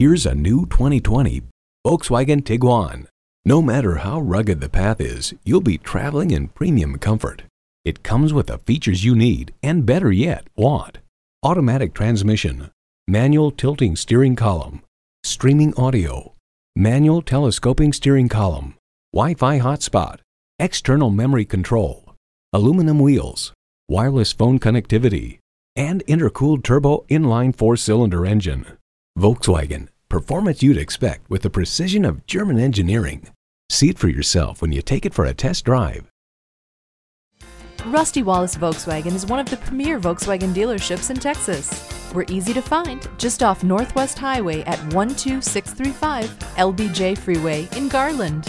Here's a new 2020 Volkswagen Tiguan. No matter how rugged the path is, you'll be traveling in premium comfort. It comes with the features you need and better yet, want. Automatic transmission, manual tilting steering column, streaming audio, manual telescoping steering column, Wi-Fi hotspot, external memory control, aluminum wheels, wireless phone connectivity, and intercooled turbo inline four-cylinder engine. Volkswagen, performance you'd expect with the precision of German engineering. See it for yourself when you take it for a test drive. Rusty Wallis Volkswagen is one of the premier Volkswagen dealerships in Texas. We're easy to find just off Northwest Highway at 12635 LBJ Freeway in Garland.